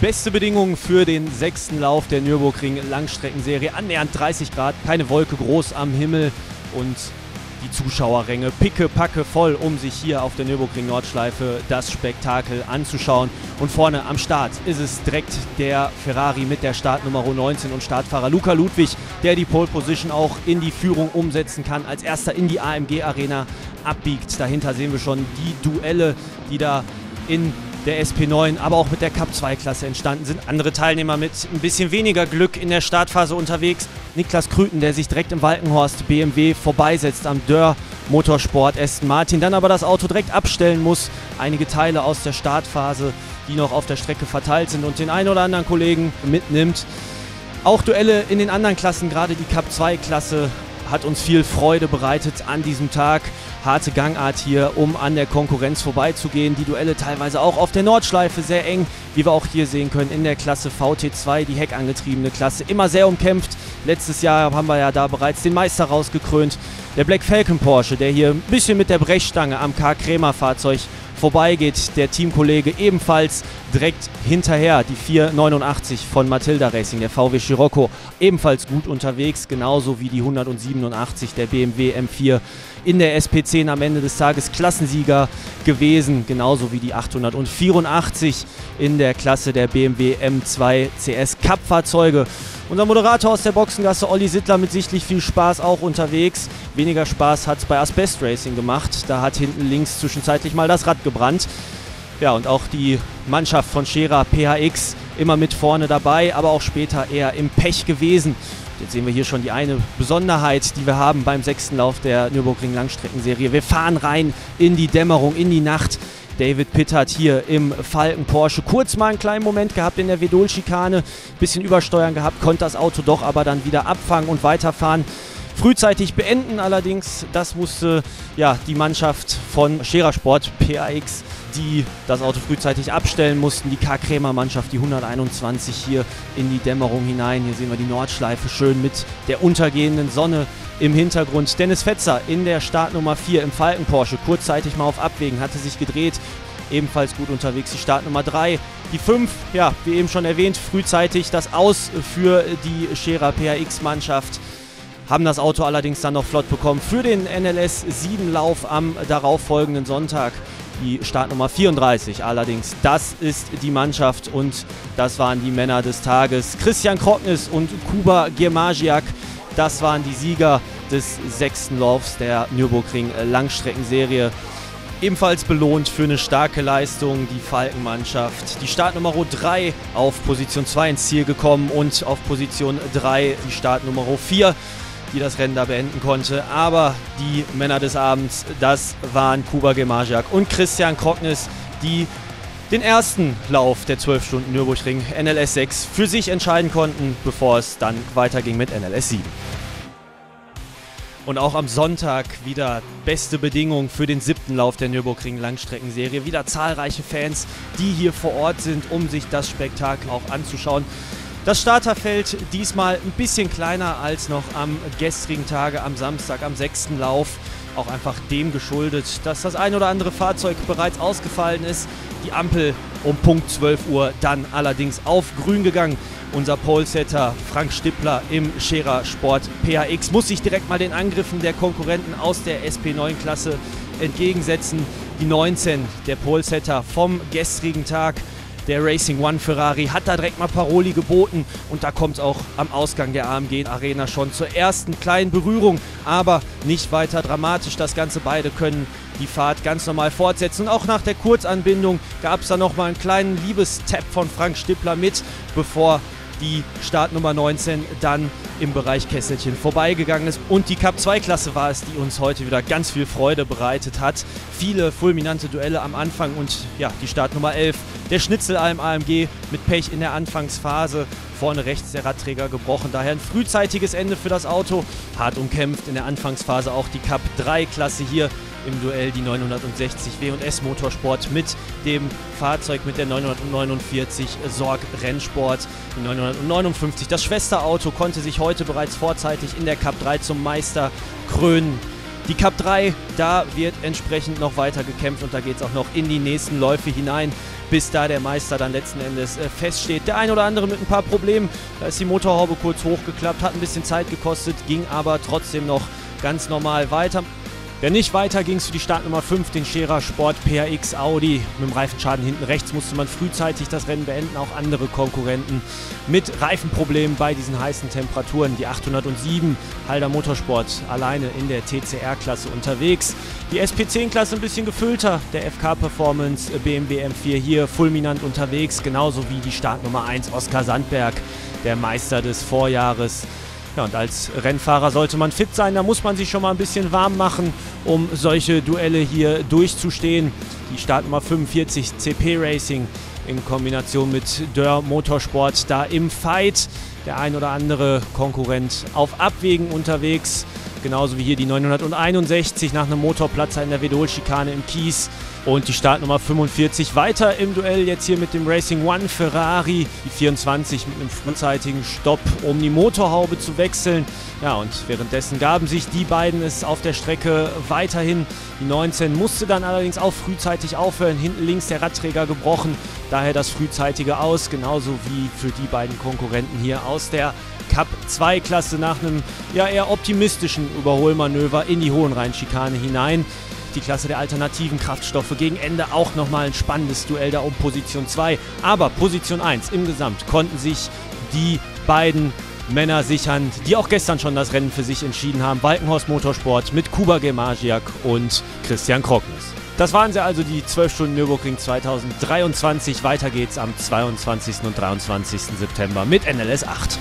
Beste Bedingungen für den sechsten Lauf der Nürburgring Langstreckenserie. Annähernd 30 Grad, keine Wolke groß am Himmel und die Zuschauerränge picke, packe voll, um sich hier auf der Nürburgring Nordschleife das Spektakel anzuschauen. Und vorne am Start ist es direkt der Ferrari mit der Startnummer 19 und Startfahrer Luca Ludwig, der die Pole Position auch in die Führung umsetzen kann, als erster in die AMG Arena abbiegt. Dahinter sehen wir schon die Duelle, die da in der SP9, aber auch mit der Cup 2 Klasse entstanden sind. Andere Teilnehmer mit ein bisschen weniger Glück in der Startphase unterwegs. Niklas Krüten, der sich direkt im Walkenhorst BMW vorbeisetzt am Dörr Motorsport Aston Martin, dann aber das Auto direkt abstellen muss. Einige Teile aus der Startphase, die noch auf der Strecke verteilt sind und den einen oder anderen Kollegen mitnimmt. Auch Duelle in den anderen Klassen, gerade die Cup 2 Klasse, hat uns viel Freude bereitet an diesem Tag. Harte Gangart hier, um an der Konkurrenz vorbeizugehen. Die Duelle teilweise auch auf der Nordschleife sehr eng, wie wir auch hier sehen können in der Klasse VT2, die heckangetriebene Klasse. Immer sehr umkämpft. Letztes Jahr haben wir ja da bereits den Meister rausgekrönt. Der Black Falcon Porsche, der hier ein bisschen mit der Brechstange am K. Vorbeigeht. Der Teamkollege ebenfalls direkt hinterher, die 489 von Matilda Racing, der VW Scirocco, ebenfalls gut unterwegs, genauso wie die 187 der BMW M4 in der SP10 am Ende des Tages Klassensieger gewesen, genauso wie die 884 in der Klasse der BMW M2 CS Cup Fahrzeuge. Unser Moderator aus der Boxengasse, Olli Sittler, mit sichtlich viel Spaß auch unterwegs. Weniger Spaß hat es bei Asbest Racing gemacht. Da hat hinten links zwischenzeitlich mal das Rad gebrannt. Ja, und auch die Mannschaft von Scherer PHX immer mit vorne dabei, aber auch später eher im Pech gewesen. Jetzt sehen wir hier schon die eine Besonderheit, die wir haben beim sechsten Lauf der Nürburgring Langstreckenserie. Wir fahren rein in die Dämmerung, in die Nacht. David Pittert hier im Falken Porsche. Kurz mal einen kleinen Moment gehabt in der Vedol-Schikane, bisschen übersteuern gehabt, konnte das Auto doch aber dann wieder abfangen und weiterfahren. Frühzeitig beenden allerdings, das musste ja die Mannschaft von Scherer Sport PAX, die das Auto frühzeitig abstellen mussten. Die K. Krämer Mannschaft, die 121 hier in die Dämmerung hinein. Hier sehen wir die Nordschleife schön mit der untergehenden Sonne im Hintergrund. Dennis Fetzer in der Startnummer 4 im Falken Porsche, kurzzeitig mal auf Abwägen, hatte sich gedreht. Ebenfalls gut unterwegs die Startnummer 3. Die 5, ja, wie eben schon erwähnt, frühzeitig das Aus für die Scherer PHX-Mannschaft. Haben das Auto allerdings dann noch flott bekommen für den NLS 7 Lauf am darauffolgenden Sonntag. Die Startnummer 34 allerdings, das ist die Mannschaft und das waren die Männer des Tages. Christian Krocknis und Kuba Girmagiak das waren die Sieger des sechsten Laufs der Nürburgring Langstreckenserie. Ebenfalls belohnt für eine starke Leistung die Falkenmannschaft. Die Startnummer 3 auf Position 2 ins Ziel gekommen und auf Position 3 die Startnummer 4, die das Rennen da beenden konnte. Aber die Männer des Abends, das waren Kuba Gemajak und Christian Krocknis, die den ersten Lauf der 12 Stunden Nürburgring NLS 6 für sich entscheiden konnten, bevor es dann weiterging mit NLS 7. Und auch am Sonntag wieder beste Bedingungen für den siebten Lauf der Nürburgring Langstreckenserie. Wieder zahlreiche Fans, die hier vor Ort sind, um sich das Spektakel auch anzuschauen. Das Starterfeld diesmal ein bisschen kleiner als noch am gestrigen Tage, am Samstag, am sechsten Lauf auch einfach dem geschuldet, dass das ein oder andere Fahrzeug bereits ausgefallen ist. Die Ampel um Punkt 12 Uhr dann allerdings auf grün gegangen. Unser Polesetter Frank Stippler im Scherer Sport PHX muss sich direkt mal den Angriffen der Konkurrenten aus der SP9-Klasse entgegensetzen. Die 19, der Polesetter vom gestrigen Tag, der Racing One Ferrari hat da direkt mal Paroli geboten und da kommt auch am Ausgang der AMG Arena schon zur ersten kleinen Berührung, aber nicht weiter dramatisch. Das Ganze beide können die Fahrt ganz normal fortsetzen. Und auch nach der Kurzanbindung gab es da nochmal einen kleinen Liebestap von Frank Stippler mit, bevor die Startnummer 19 dann im Bereich Kesselchen vorbeigegangen ist. Und die Cup 2 Klasse war es, die uns heute wieder ganz viel Freude bereitet hat. Viele fulminante Duelle am Anfang und ja, die Startnummer 11, der Schnitzelalm AMG mit Pech in der Anfangsphase. Vorne rechts der Radträger gebrochen, daher ein frühzeitiges Ende für das Auto. Hart umkämpft in der Anfangsphase auch die Cup 3 Klasse hier im Duell die 960 W&S Motorsport mit dem Fahrzeug mit der 949 Sorg Rennsport. Die 959, das Schwesterauto, konnte sich heute bereits vorzeitig in der Cup 3 zum Meister krönen. Die Cup 3, da wird entsprechend noch weiter gekämpft und da geht es auch noch in die nächsten Läufe hinein. bis da der Meister dann letzten Endes äh, feststeht. Der ein oder andere mit ein paar Problemen, da ist die Motorhaube kurz hochgeklappt, hat ein bisschen Zeit gekostet, ging aber trotzdem noch ganz normal weiter. Wer nicht weiter ging es für die Startnummer 5, den Scherer Sport PRX Audi. Mit dem Reifenschaden hinten rechts musste man frühzeitig das Rennen beenden. Auch andere Konkurrenten mit Reifenproblemen bei diesen heißen Temperaturen. Die 807 Halder Motorsport alleine in der TCR-Klasse unterwegs. Die SP10-Klasse ein bisschen gefüllter. Der FK Performance BMW M4 hier fulminant unterwegs. Genauso wie die Startnummer 1 Oskar Sandberg, der Meister des Vorjahres. Ja, und als Rennfahrer sollte man fit sein, da muss man sich schon mal ein bisschen warm machen, um solche Duelle hier durchzustehen. Die Startnummer 45 CP Racing in Kombination mit Dörr Motorsport da im Fight. Der ein oder andere Konkurrent auf Abwägen unterwegs. Genauso wie hier die 961 nach einem Motorplatzer in der Vedol-Schikane im Kies. Und die Startnummer 45 weiter im Duell jetzt hier mit dem Racing One Ferrari. Die 24 mit einem frühzeitigen Stopp, um die Motorhaube zu wechseln. Ja, und währenddessen gaben sich die beiden es auf der Strecke weiterhin. Die 19 musste dann allerdings auch frühzeitig aufhören. Hinten links der Radträger gebrochen. Daher das frühzeitige Aus, genauso wie für die beiden Konkurrenten hier aus der Cup 2 Klasse nach einem ja eher optimistischen Überholmanöver in die Hohenrheinschikane hinein die Klasse der alternativen Kraftstoffe. Gegen Ende auch nochmal ein spannendes Duell da um Position 2. Aber Position 1 im Gesamt konnten sich die beiden Männer sichern, die auch gestern schon das Rennen für sich entschieden haben. Balkenhorst Motorsport mit Kuba Gemagiak und Christian Krocknes. Das waren sie also, die 12 Stunden Nürburgring 2023. Weiter geht's am 22. und 23. September mit NLS 8.